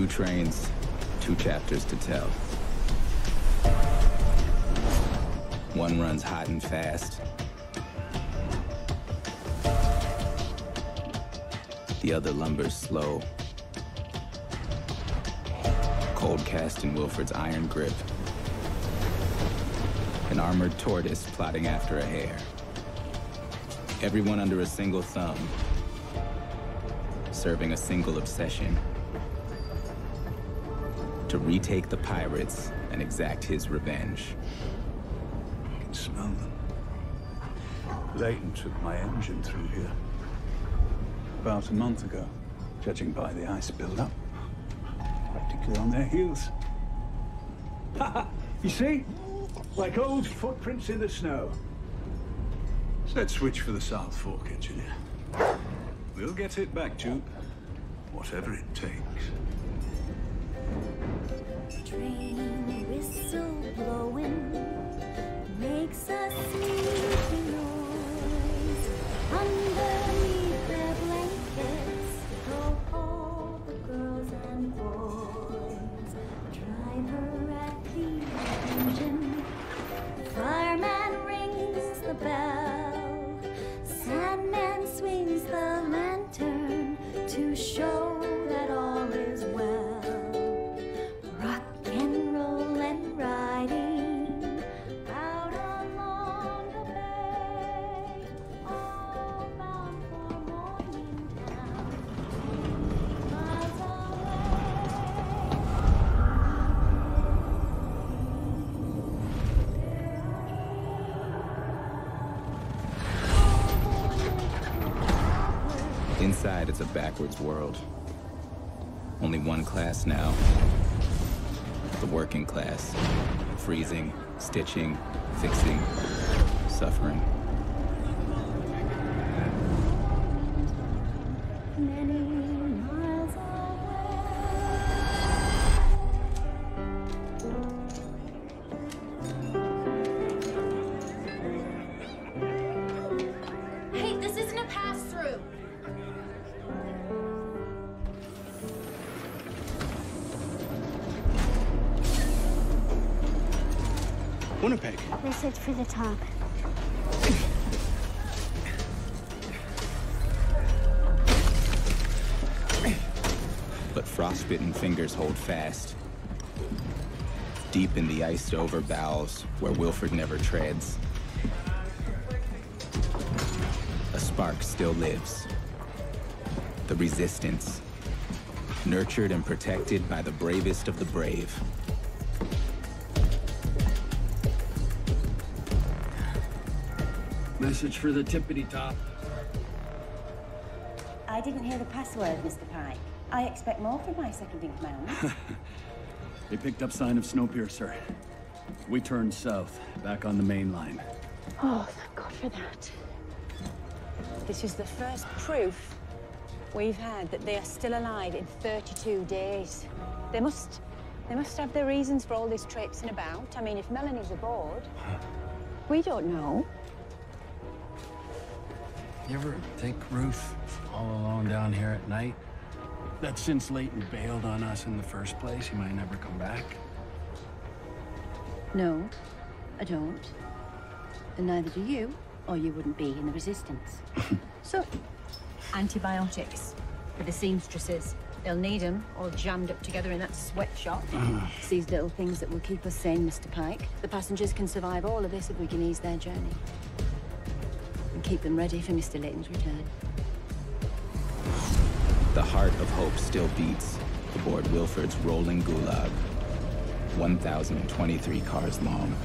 Two trains, two chapters to tell. One runs hot and fast. The other lumbers slow. Cold cast in Wilford's iron grip. An armored tortoise plodding after a hare. Everyone under a single thumb. Serving a single obsession. To retake the pirates and exact his revenge. I can smell them. Layton took my engine through here. About a month ago, judging by the ice buildup. Practically on their heels. Ha You see? Like old footprints in the snow. So Let's switch for the South Fork, engineer. We'll get it back, Jupe. Whatever it takes. Train Inside, it's a backwards world. Only one class now. The working class. Freezing, stitching, fixing, suffering. Many Winnipeg. Message for the top. But frostbitten fingers hold fast. Deep in the iced over bowels where Wilford never treads. A spark still lives. The resistance. Nurtured and protected by the bravest of the brave. Message for the tippity top. I didn't hear the password, Mr. Pike. I expect more from my second in command. They picked up sign of Snowpiercer. We turned south, back on the main line. oh, thank God for that. This is the first proof we've had that they are still alive in 32 days. They must, they must have their reasons for all this traipsing about. I mean, if Melanie's aboard, we don't know. You ever think, Ruth, all alone down here at night, that since Layton bailed on us in the first place, he might never come back? No, I don't. And neither do you, or you wouldn't be in the resistance. so, antibiotics for the seamstresses. They'll need them all jammed up together in that sweatshop. Uh-huh. it's these little things that will keep us sane, Mr. Pike. The passengers can survive all of this if we can ease their journey. And keep them ready for Mr. Layton's return. The heart of hope still beats aboard Wilford's rolling gulag. 1,023 cars long.